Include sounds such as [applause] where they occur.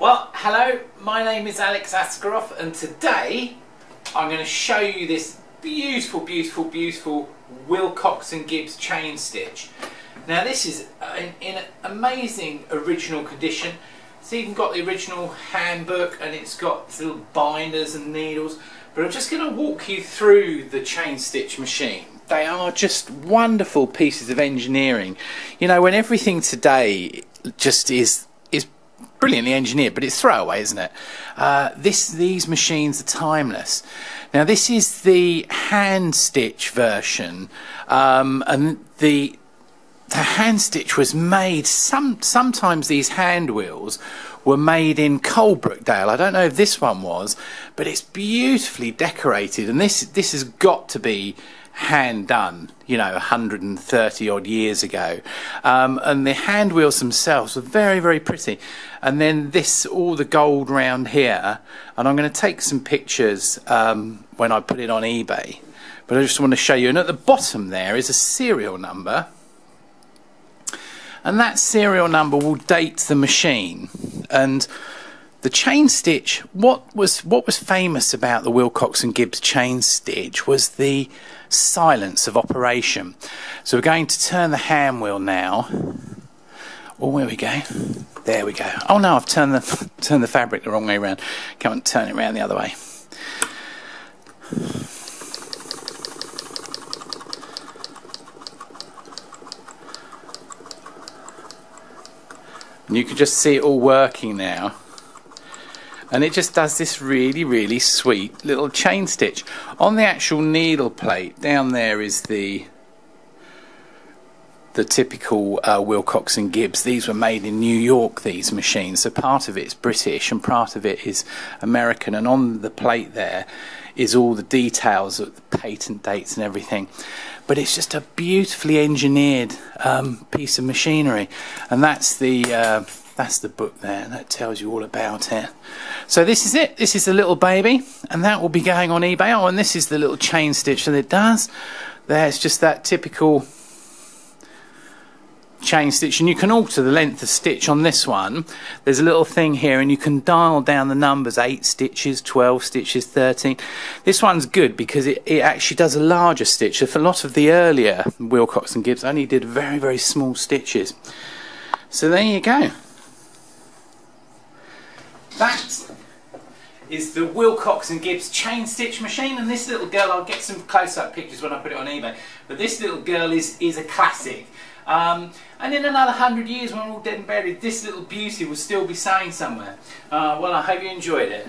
Well, hello, my name is Alex Askaroff and today I'm going to show you this beautiful, beautiful, beautiful Willcox and Gibbs chain stitch. Now this is in, amazing original condition. It's even got the original handbook and it's got little binders and needles. But I'm just going to walk you through the chain stitch machine. They are just wonderful pieces of engineering. You know, when everything today just is brilliantly engineered, but it's throwaway, isn't it? Uh, this, these machines are timeless. Now, this is the hand stitch version, um, and the the hand stitch was made. Some sometimes these hand wheels were made in Coalbrookdale. I don't know if this one was, but it's beautifully decorated, and this this has got to be hand done, you know, 130 odd years ago. Um, and the hand wheels themselves were very, very pretty. And then this, all the gold round here, and I'm going to take some pictures um, when I put it on eBay. But I just want to show you, and at the bottom there is a serial number. And that serial number will date the machine. And the chain stitch, what was what was famous about the Willcox and Gibbs chain stitch was the silence of operation. So we're going to turn the hand wheel now. Oh, there we go. There we go. Oh no, I've turned the [laughs] turned the fabric the wrong way around. Come and turn it around the other way. And you can just see it all working now. And it just does this really really sweet little chain stitch. On the actual needle plate down there is the the typical uh, Willcox and Gibbs. These were made in New York, these machines. So part of it's British and part of it is American. And on the plate there is all the details of the patent dates and everything. But it's just a beautifully engineered um, piece of machinery. And that's the. Uh, that's the book there that tells you all about it so this is it this is the little baby and that will be going on ebay oh and this is the little chain stitch that it does there's just that typical chain stitch and you can alter the length of stitch on this one. There's a little thing here and you can dial down the numbers 8 stitches 12 stitches 13 this one's good because it, it actually does a larger stitch. If a lot of the earlier Willcox and Gibbs only did very very small stitches. So there you go. That is the Willcox and Gibbs chain stitch machine and this little girl, I'll get some close-up pictures when I put it on eBay, but this little girl is, is a classic. Um, and in another hundred years when we're all dead and buried, this little beauty will still be saying somewhere. Uh, well, I hope you enjoyed it.